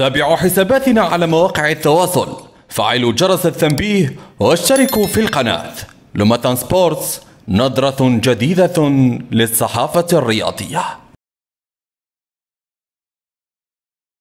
تابعوا حساباتنا على مواقع التواصل. فعلوا جرس التنبيه واشتركوا في القناة. لمتان سبورتس نظرة جديدة للصحافة الرياضية.